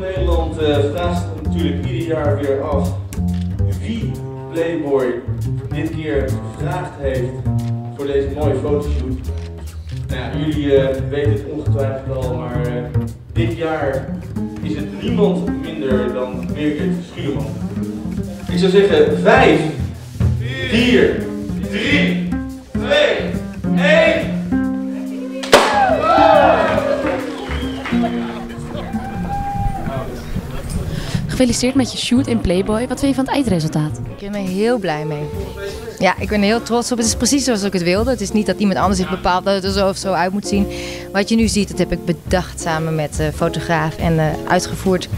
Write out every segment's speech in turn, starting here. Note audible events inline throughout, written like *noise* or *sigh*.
Nederland uh, vraagt natuurlijk ieder jaar weer af wie Playboy dit keer gevraagd heeft voor deze mooie fotoshoot. Nou ja, jullie uh, weten het ongetwijfeld al, maar uh, dit jaar is het niemand minder dan Birgit Schuurman. Ik zou zeggen 5, 4, 3, Gefeliciteerd met je shoot in Playboy. Wat vind je van het eindresultaat? Ik ben er heel blij mee. Ja, ik ben er heel trots op. Het is precies zoals ik het wilde. Het is niet dat iemand anders heeft bepaald dat het er zo of zo uit moet zien. Wat je nu ziet, dat heb ik bedacht samen met de fotograaf en uh, uitgevoerd.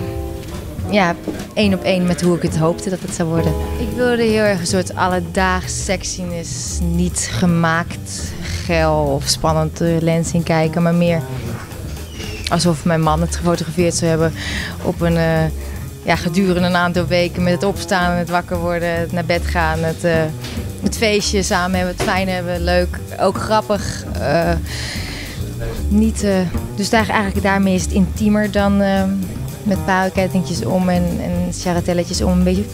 Ja, één op één met hoe ik het hoopte dat het zou worden. Ik wilde heel erg een soort alledaags sexiness, niet gemaakt geil of spannend lens in kijken, maar meer alsof mijn man het gefotografeerd zou hebben op een... Uh, ja, gedurende een aantal weken met het opstaan, het wakker worden, het naar bed gaan, het, het feestje samen hebben, het fijn hebben, leuk, ook grappig. Uh, niet, uh, dus daar, eigenlijk daarmee is het intiemer dan met parelkettingjes om en, en charretelletjes om een beetje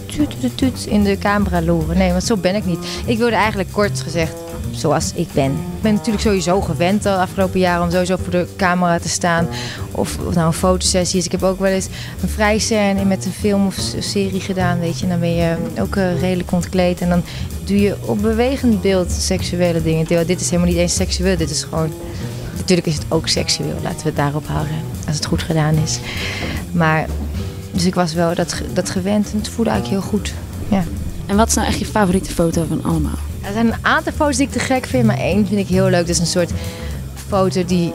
tuut in de camera loeren. Nee, want zo ben ik niet. Ik wilde eigenlijk kort gezegd zoals ik ben. Ik ben natuurlijk sowieso gewend de afgelopen jaren om sowieso voor de camera te staan. Of, of nou een fotosessie is. Ik heb ook wel eens een vrij scène met een film of serie gedaan, weet je. En dan ben je ook uh, redelijk ontkleed en dan doe je op bewegend beeld seksuele dingen. Dit is helemaal niet eens seksueel, dit is gewoon... Natuurlijk is het ook seksueel, laten we het daarop houden, als het goed gedaan is. Maar, dus ik was wel dat, dat gewend en het voelde eigenlijk heel goed, ja. En wat is nou echt je favoriete foto van allemaal? Er zijn een aantal foto's die ik te gek vind, maar één vind ik heel leuk. Dat is een soort foto die,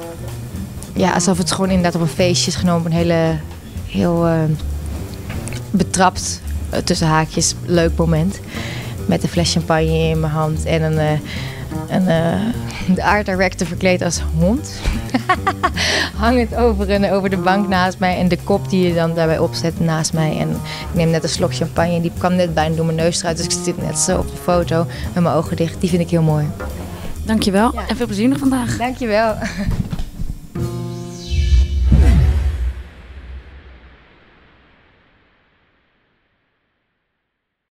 ja, alsof het gewoon inderdaad op een feestje is genomen. Een hele, heel uh, betrapt, uh, tussen haakjes, leuk moment. Met een fles champagne in mijn hand en een, uh, een de art director verkleed als hond. *laughs* Hangend over, een, over de bank naast mij. En de kop die je dan daarbij opzet naast mij. En ik neem net een slok champagne. En die kwam net bijna door mijn neus eruit. Dus ik zit net zo op de foto met mijn ogen dicht. Die vind ik heel mooi. Dankjewel ja. en veel plezier nog vandaag. Dankjewel.